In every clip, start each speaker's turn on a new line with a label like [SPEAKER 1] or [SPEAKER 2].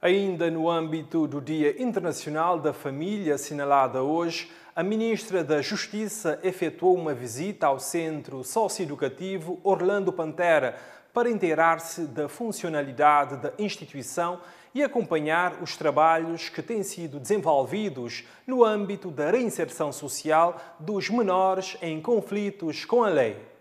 [SPEAKER 1] Ainda no âmbito do Dia Internacional da Família, assinalada hoje, a Ministra da Justiça efetuou uma visita ao Centro Socioeducativo Orlando Pantera para inteirar-se da funcionalidade da instituição e acompanhar os trabalhos que têm sido desenvolvidos no âmbito da reinserção social dos menores em conflitos com a lei.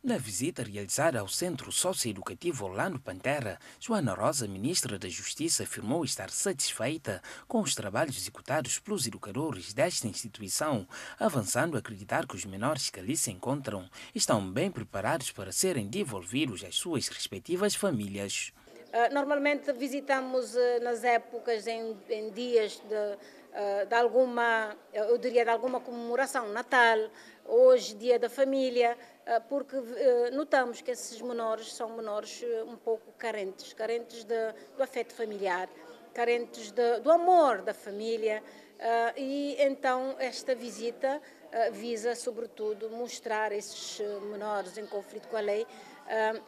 [SPEAKER 2] Na visita realizada ao Centro Socioeducativo Orlando Pantera, Joana Rosa, ministra da Justiça, afirmou estar satisfeita com os trabalhos executados pelos educadores desta instituição, avançando a acreditar que os menores que ali se encontram estão bem preparados para serem devolvidos às suas respectivas famílias.
[SPEAKER 3] Uh, normalmente visitamos uh, nas épocas, em, em dias de, de, alguma, eu diria de alguma comemoração, Natal, hoje Dia da Família, porque notamos que esses menores são menores um pouco carentes, carentes de, do afeto familiar, carentes de, do amor da família, e então esta visita visa, sobretudo, mostrar esses menores em conflito com a lei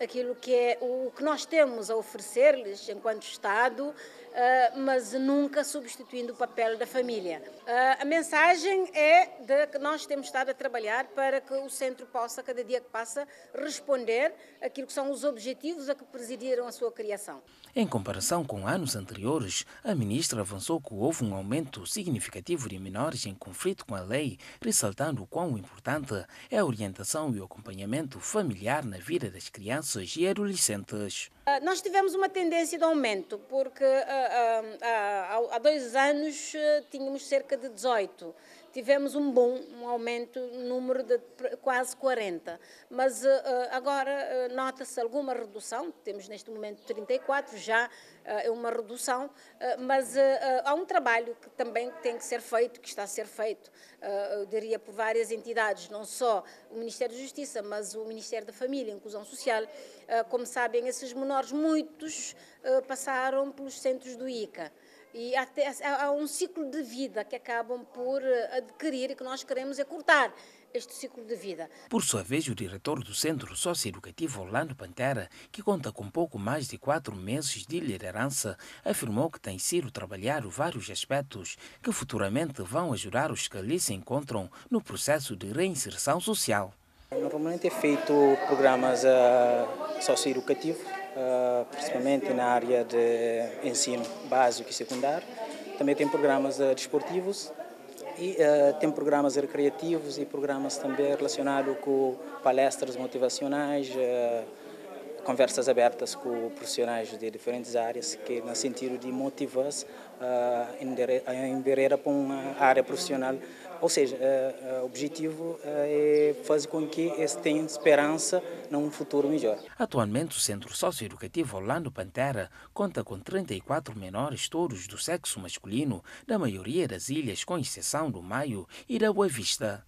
[SPEAKER 3] aquilo que é o que nós temos a oferecer-lhes enquanto Estado, mas nunca substituindo o papel da família. A mensagem é de que nós temos estado a trabalhar para que o centro possa, cada dia que passa, responder aquilo que são os objetivos a que presidiram a sua criação.
[SPEAKER 2] Em comparação com anos anteriores, a ministra avançou que houve um aumento significativo de menores em conflito com a lei, ressaltando o quão importante é a orientação e o acompanhamento familiar na vida das crianças e adolescentes.
[SPEAKER 3] Ah, nós tivemos uma tendência de aumento, porque ah, ah, há dois anos tínhamos cerca de 18 tivemos um bom um aumento número de quase 40, mas agora nota-se alguma redução, temos neste momento 34, já é uma redução, mas há um trabalho que também tem que ser feito, que está a ser feito, eu diria por várias entidades, não só o Ministério da Justiça, mas o Ministério da Família e Inclusão Social. Como sabem, esses menores, muitos passaram pelos centros do ICA e até, há um ciclo de vida que acabam por eh, adquirir e que nós queremos é cortar este ciclo de vida.
[SPEAKER 2] Por sua vez, o diretor do Centro Socioeducativo Orlando Pantera, que conta com pouco mais de quatro meses de liderança, afirmou que tem sido trabalhado vários aspectos que futuramente vão ajudar os que ali se encontram no processo de reinserção social.
[SPEAKER 4] Normalmente é feito programas uh, socioeducativos uh, principalmente na área de ensino básico e secundário. Também tem programas uh, desportivos e uh, tem programas recreativos e programas também relacionados com palestras motivacionais, conversas abertas com profissionais de diferentes áreas, que no sentido de motivar-se a enveredar para uma área profissional ou seja, o objetivo é fazer com que eles tenham esperança num futuro melhor.
[SPEAKER 2] Atualmente, o Centro Socioeducativo Orlando Pantera conta com 34 menores, todos do sexo masculino, da maioria das ilhas, com exceção do Maio e da Boa Vista.